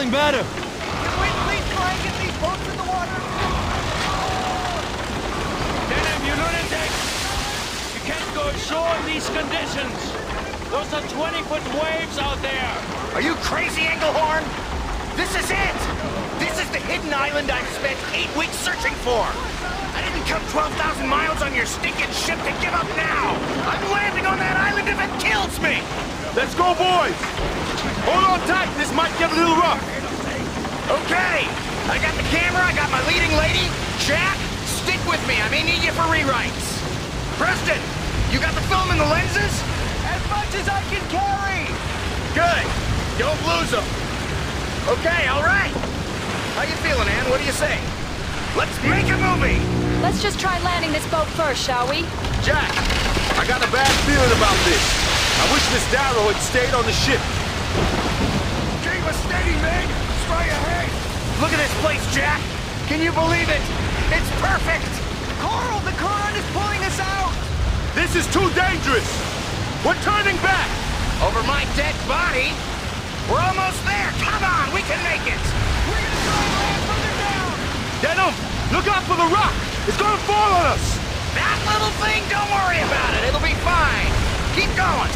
feeling better. Can we please try and get these boats in the water? Denham, you lunatic! You can't go ashore in these conditions. Those are 20-foot waves out there. Are you crazy, Englehorn? This is it! This is the hidden island I've spent eight weeks searching for! I didn't come 12,000 miles on your stinking ship to give up now! I'm landing on that island if it kills me! Let's go, boys! Hold on tight, this might get a little rough. Okay! I got the camera, I got my leading lady. Jack, stick with me, I may need you for rewrites. Preston, you got the film and the lenses? As much as I can carry! Good! Don't lose them! Okay, all right! How you feeling, Ann? What do you say? Let's make a movie! Let's just try landing this boat first, shall we? Jack, I got a bad feeling about this. I wish Miss Darrow had stayed on the ship. Keep us steady, man! Spray ahead! Look at this place, Jack! Can you believe it? It's perfect! Carl, the current is pulling us out! This is too dangerous. We're turning back. Over my dead body? We're almost there! Come on, we can make it! We're gonna try and land further down! Denham, look out for the rock. It's gonna fall on us. That little thing, don't worry about it. It'll be fine. Keep going.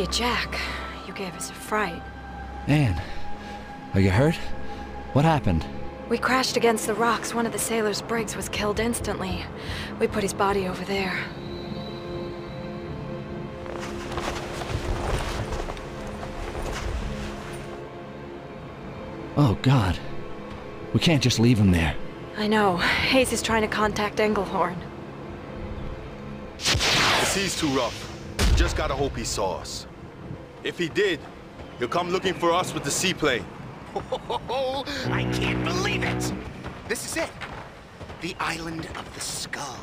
Hey, Jack. You gave us a fright. Ann, are you hurt? What happened? We crashed against the rocks. One of the sailors' Briggs was killed instantly. We put his body over there. Oh, God. We can't just leave him there. I know. Hayes is trying to contact Englehorn. The sea's too rough. Just gotta hope he saw us. If he did, he'll come looking for us with the seaplane. Oh, I can't believe it. This is it. The Island of the Skull.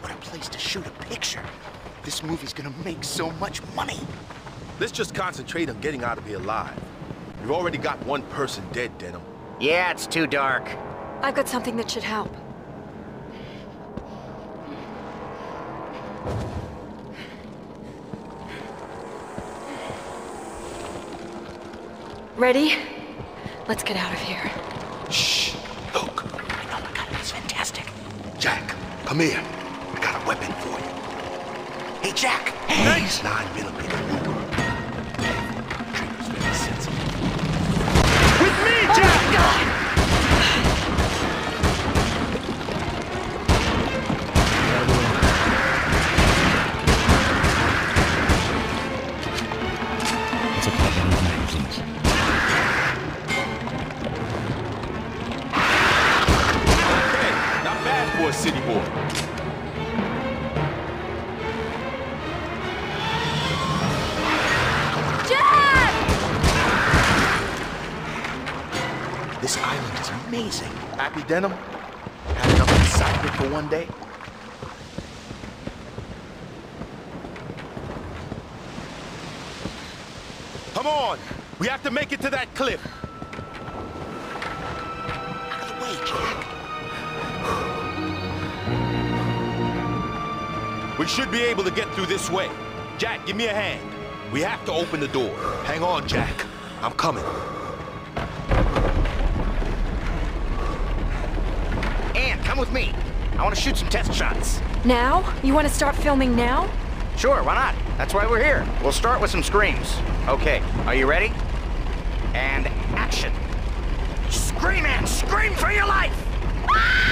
What a place to shoot a picture. This movie's gonna make so much money. Let's just concentrate on getting out of here alive. We've already got one person dead, Denham. Yeah, it's too dark. I've got something that should help. Ready? Let's get out of here. Shh! Look! Oh I know I got it. It's fantastic. Jack, come here. I got a weapon for you. Hey, Jack. Nice! Nine millimeter amazing. Happy Denham? Had enough excitement for one day? Come on! We have to make it to that cliff. Out of the way, Jack. We should be able to get through this way. Jack, give me a hand. We have to open the door. Hang on, Jack. I'm coming. Come with me. I want to shoot some test shots. Now? You want to start filming now? Sure, why not? That's why we're here. We'll start with some screams. Okay, are you ready? And action. Scream, Ann! Scream for your life! Ah!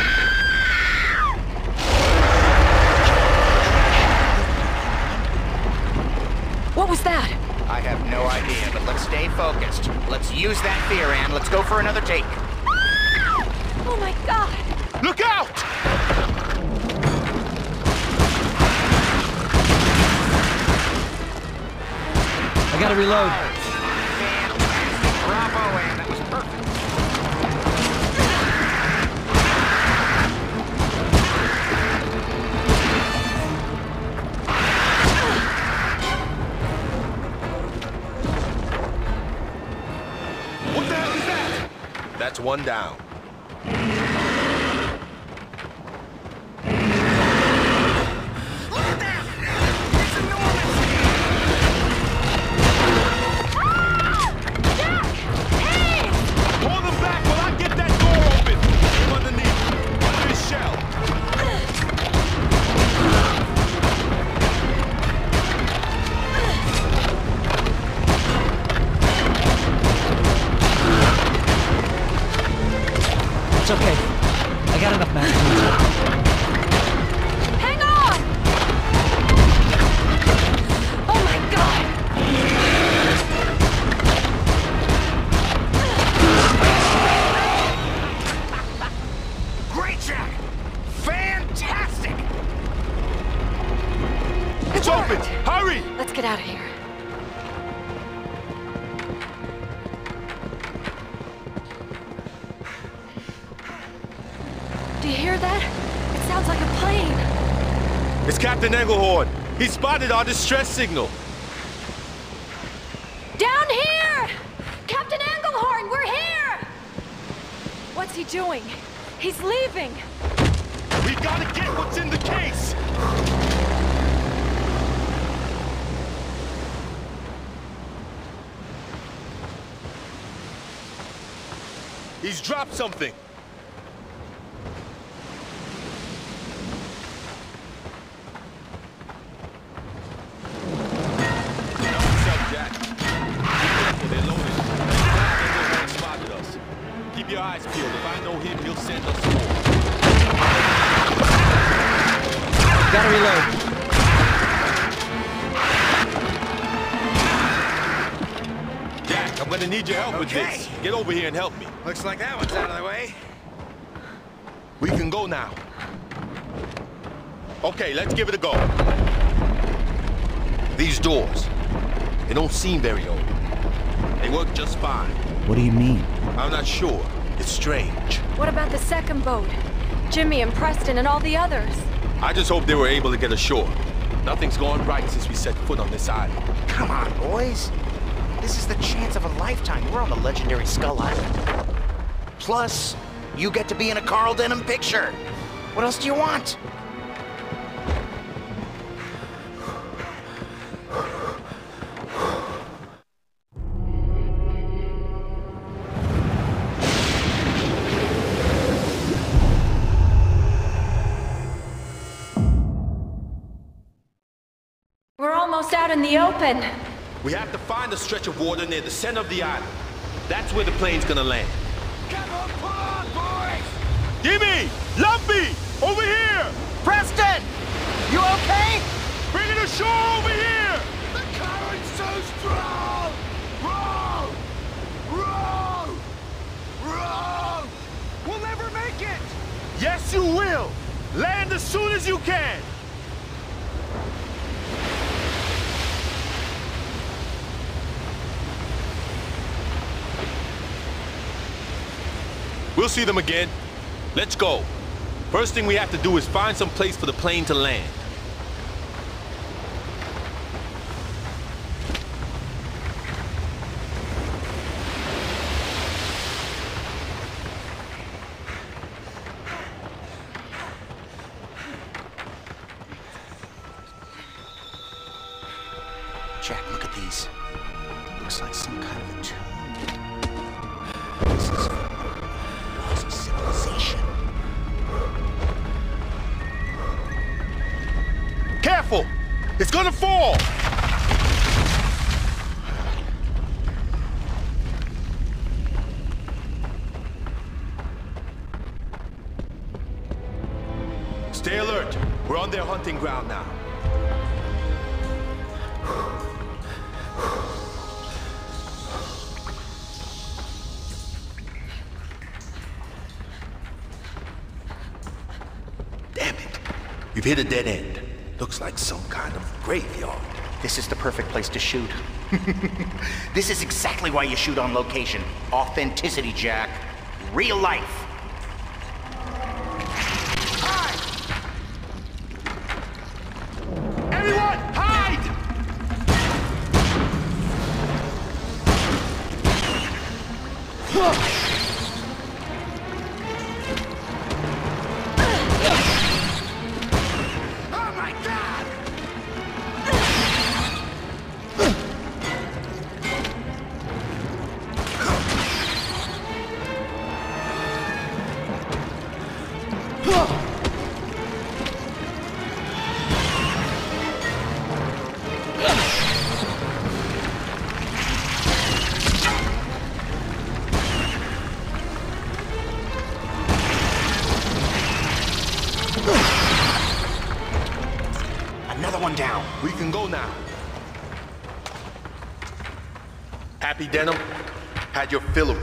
What was that? I have no idea, but let's stay focused. Let's use that fear, Ann. Let's go for another take. Look out! I gotta reload. Bravo, Ann. That was perfect. What the hell is that? That's one down. Captain Englehorn. He spotted our distress signal. Down here! Captain Englehorn, we're here! What's he doing? He's leaving. We gotta get what's in the case. He's dropped something. Looks like that one's out of the way. We can go now. Okay, let's give it a go. These doors, they don't seem very old. They work just fine. What do you mean? I'm not sure. It's strange. What about the second boat? Jimmy and Preston and all the others. I just hope they were able to get ashore. Nothing's gone right since we set foot on this island. Come on, boys. This is the chance of a lifetime. We're on the legendary Skull Island. Plus, you get to be in a Carl Denham picture. What else do you want? We're almost out in the open. We have to find a stretch of water near the center of the island. That's where the plane's gonna land. Come on, pull on, boys! Jimmy! Lumpy! Over here! Preston! You okay? Bring it ashore over here! The current's so strong! Row! Row! Row! We'll never make it! Yes, you will! Land as soon as you can! We'll see them again. Let's go. First thing we have to do is find some place for the plane to land. Careful! It's gonna fall! Stay alert. We're on their hunting ground now. Damn it. We've hit a dead end. Looks like some kind of graveyard. This is the perfect place to shoot. this is exactly why you shoot on location. Authenticity, Jack. Real life.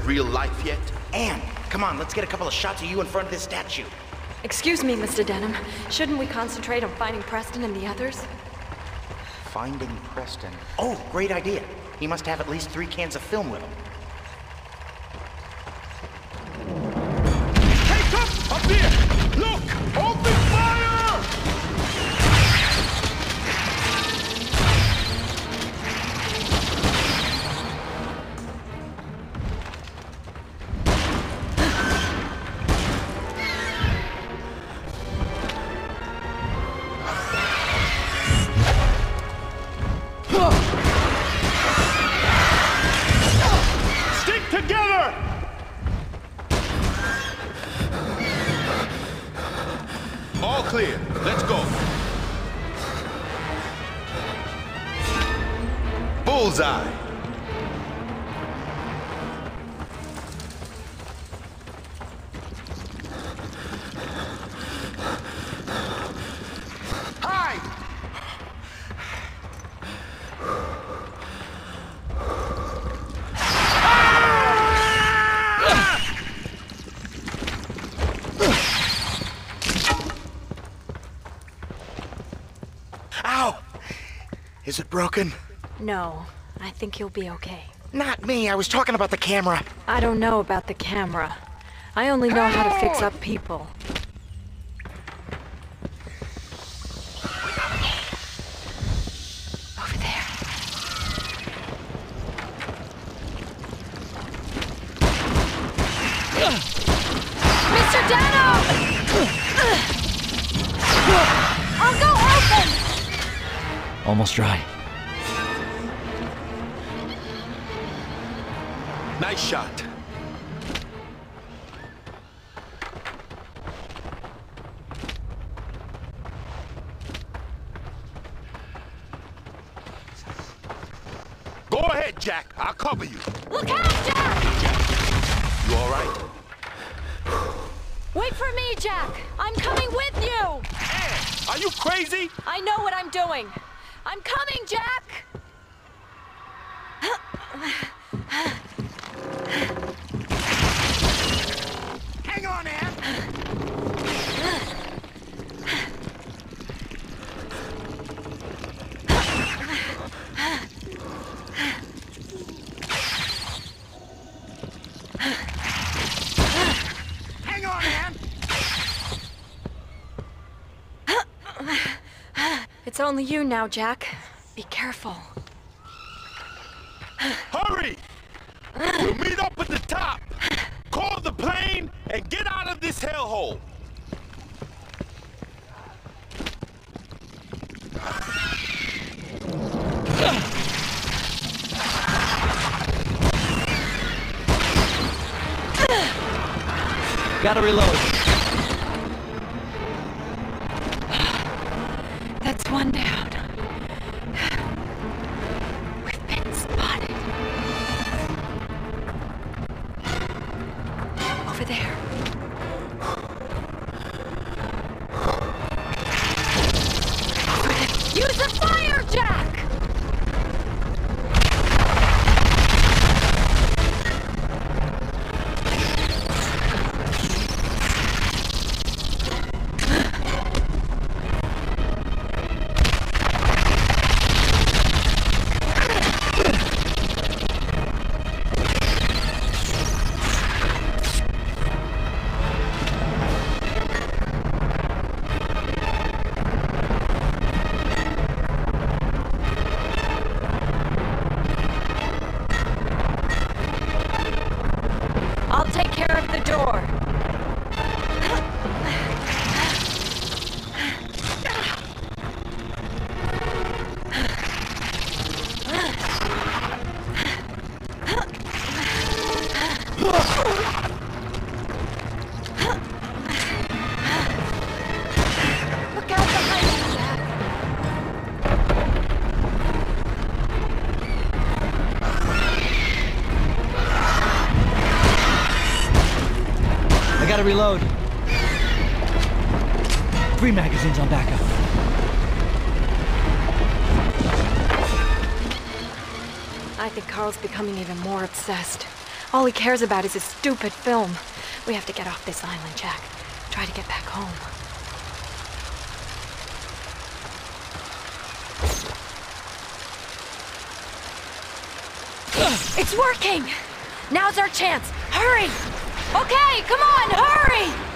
Real life yet? Ann, come on, let's get a couple of shots of you in front of this statue. Excuse me, Mr. Denham. Shouldn't we concentrate on finding Preston and the others? Finding Preston. Oh, great idea. He must have at least three cans of film with him. Hey, come! Up here! Look! Is it broken? No, I think you'll be okay. Not me, I was talking about the camera. I don't know about the camera. I only know how to fix up people. Almost dry. Nice shot. Go ahead, Jack. I'll cover you. Look out, Jack! You all right? Wait for me, Jack! I'm coming with you! Ann, are you crazy? I know what I'm doing. I'm coming, Jack! only you now, Jack. Be careful. Hurry! We'll meet up at the top! Call the plane and get out of this hellhole! Gotta reload. Gotta reload. Three magazines on backup. I think Carl's becoming even more obsessed. All he cares about is his stupid film. We have to get off this island, Jack. Try to get back home. It's working! Now's our chance! Hurry! Okay, come on, hurry!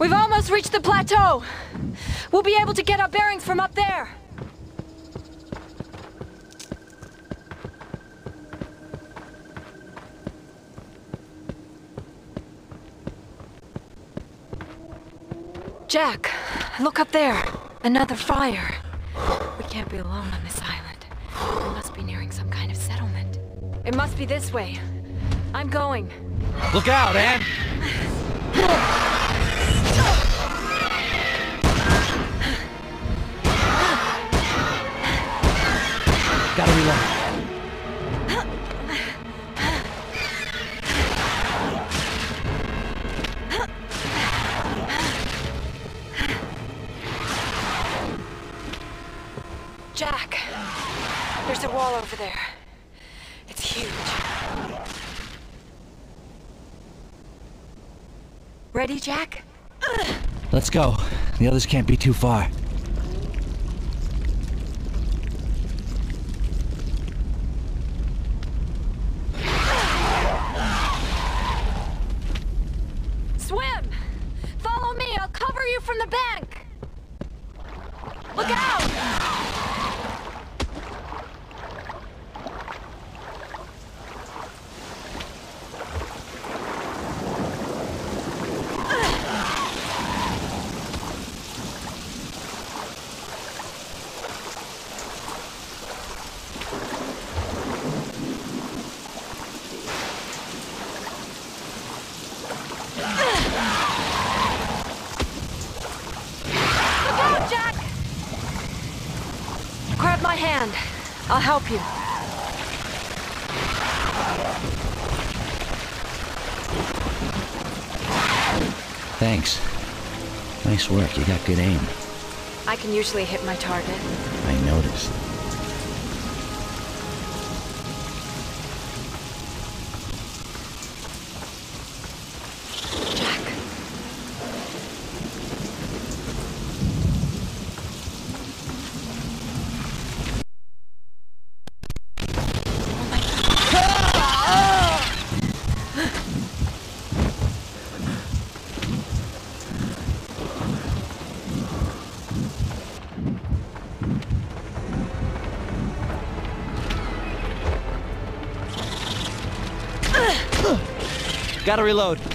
We've almost reached the plateau. We'll be able to get our bearings from up there. Jack, look up there. Another fire. We can't be alone on this island. We must be nearing some kind of settlement. It must be this way. I'm going. Look out, Ann! Ready, Jack? Let's go. The others can't be too far. Swim! Follow me, I'll cover you from the bank! Look out! Look out, Jack! Grab my hand. I'll help you. Thanks. Nice work. You got good aim. I can usually hit my target. I noticed. Gotta reload.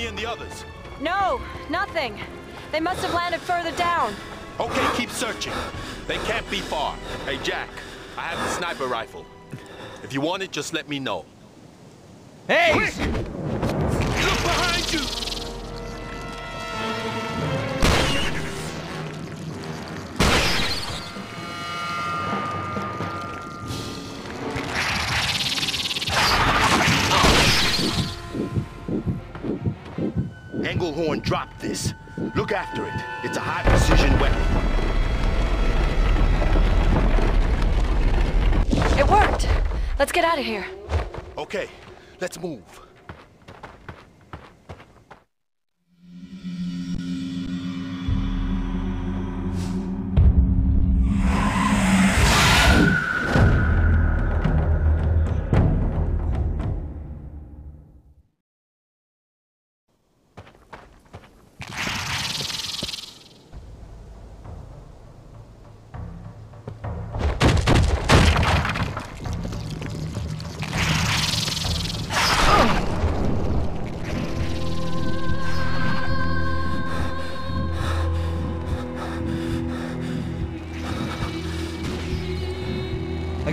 Seen Jimmy and the others? No, nothing. They must have landed further down. Okay, keep searching. They can't be far. Hey, Jack, I have the sniper rifle. If you want it, just let me know. Hey! Look Let's get out of here. Okay, let's move.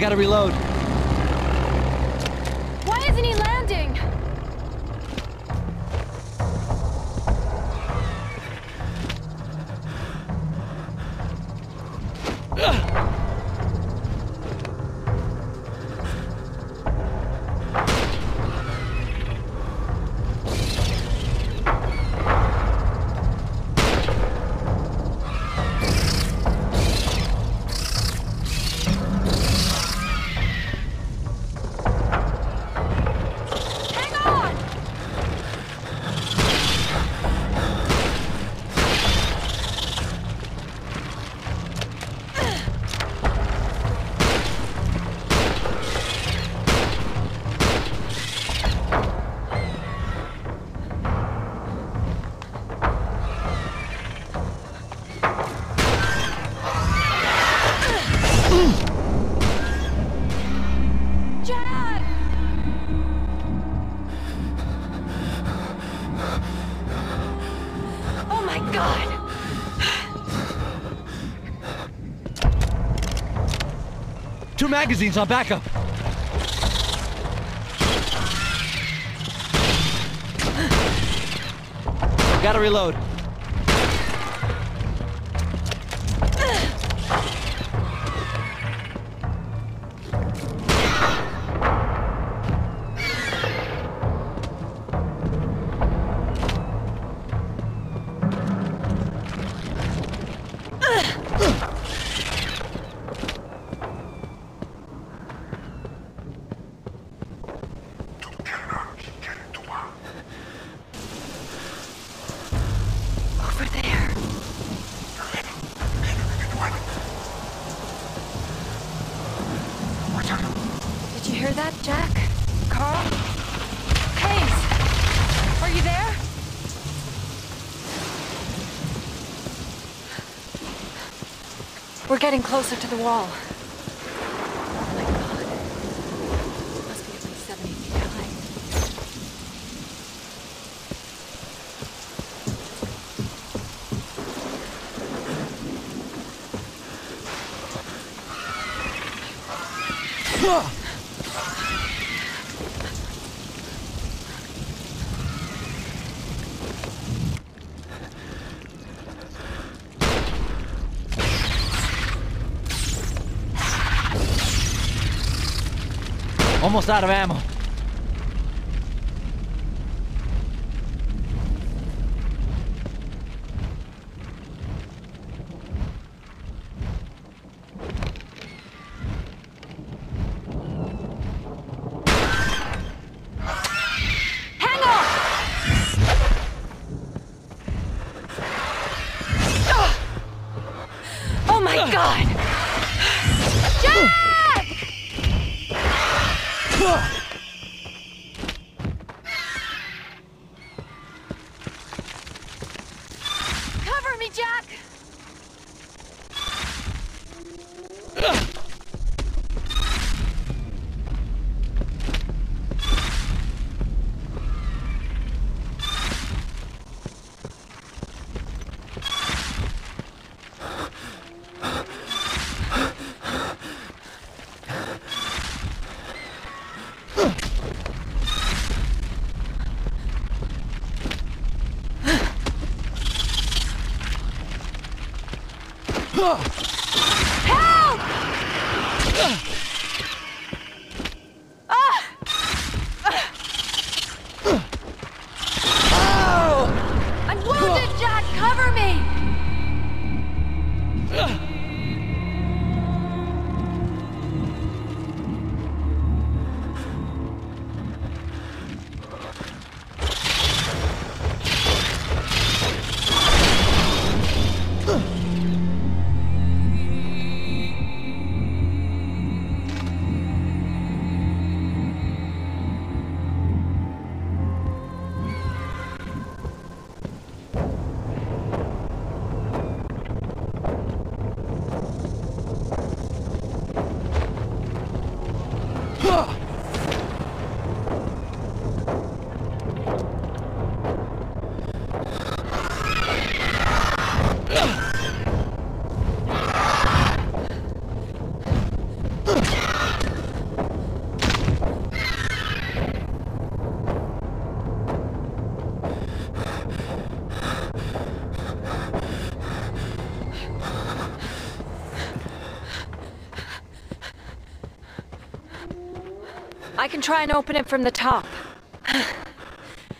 Gotta reload. Magazines on backup. Gotta reload. Getting closer to the wall. Oh my god. Must be at least 70 feet high. Almost out of ammo. Jack! Help! I can try and open it from the top.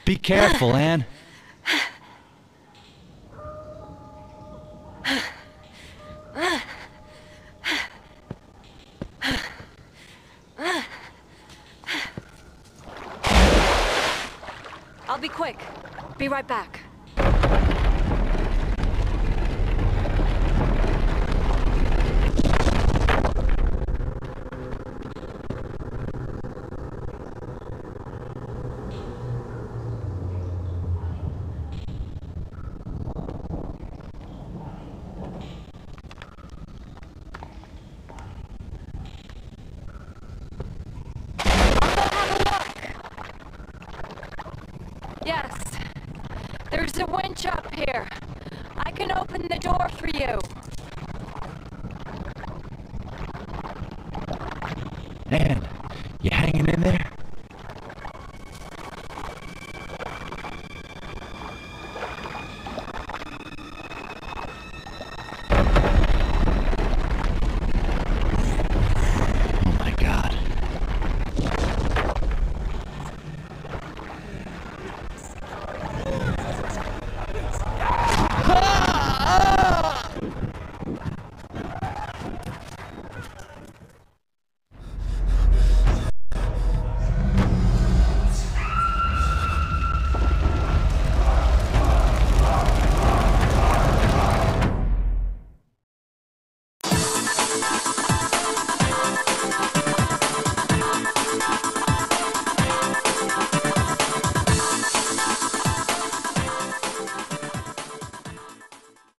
Be careful, Ann. I'll be quick. Be right back. Yes. There's a winch up here. I can open the door for you. Ann, you hanging in there?